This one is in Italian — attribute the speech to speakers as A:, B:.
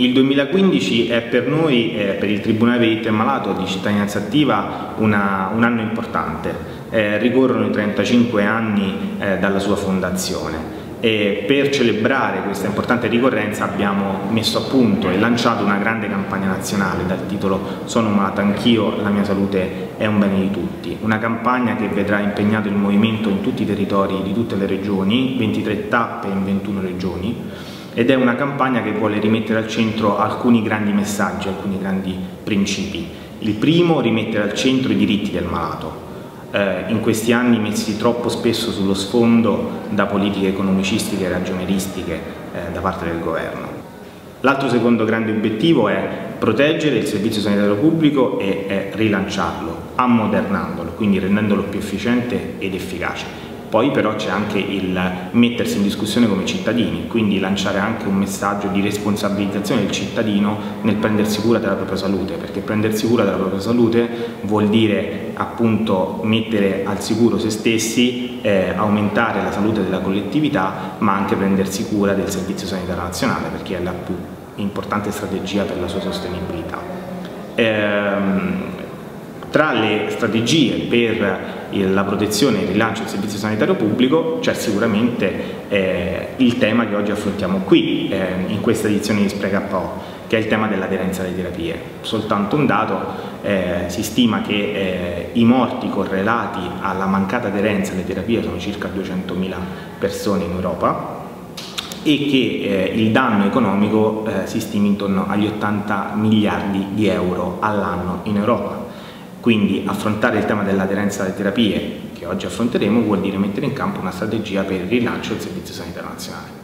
A: Il 2015 è per noi, eh, per il Tribunale per il Malato di cittadinanza attiva, una, un anno importante. Eh, ricorrono i 35 anni eh, dalla sua fondazione e per celebrare questa importante ricorrenza abbiamo messo a punto e lanciato una grande campagna nazionale dal titolo Sono malato anch'io, la mia salute è un bene di tutti. Una campagna che vedrà impegnato il movimento in tutti i territori di tutte le regioni, 23 tappe in 21 regioni ed è una campagna che vuole rimettere al centro alcuni grandi messaggi, alcuni grandi principi. Il primo, rimettere al centro i diritti del malato, eh, in questi anni messi troppo spesso sullo sfondo da politiche economicistiche e ragionieristiche eh, da parte del governo. L'altro secondo grande obiettivo è proteggere il servizio sanitario pubblico e, e rilanciarlo, ammodernandolo, quindi rendendolo più efficiente ed efficace. Poi però c'è anche il mettersi in discussione come cittadini, quindi lanciare anche un messaggio di responsabilizzazione del cittadino nel prendersi cura della propria salute, perché prendersi cura della propria salute vuol dire appunto mettere al sicuro se stessi, eh, aumentare la salute della collettività, ma anche prendersi cura del Servizio Sanitario Nazionale, perché è la più importante strategia per la sua sostenibilità. Ehm, tra le strategie per la protezione e il rilancio del servizio sanitario pubblico c'è sicuramente eh, il tema che oggi affrontiamo qui eh, in questa edizione di SpreKO che è il tema dell'aderenza alle terapie. Soltanto un dato, eh, si stima che eh, i morti correlati alla mancata aderenza alle terapie sono circa 200.000 persone in Europa e che eh, il danno economico eh, si stima intorno agli 80 miliardi di euro all'anno in Europa. Quindi affrontare il tema dell'aderenza alle terapie, che oggi affronteremo, vuol dire mettere in campo una strategia per il rilancio del Servizio Sanitario Nazionale.